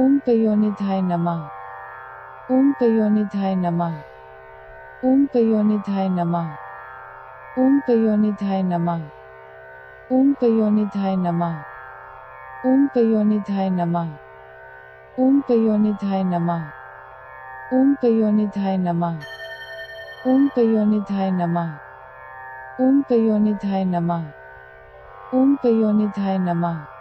ओम पयोनिधाय नमः ओम पयोनिधाय नमः ओम पयोनिधाय नमः ओम पयोनिधाय नमः ओम पयोनिधाय नमः ओम पयोनिधाय नमः ओम पयोनिधाय नमः ओम पयोनिधाय नमः ओम पयोनिधाय नमः ओम पयोनिधाय नमः ओम पयोनिधाय नमः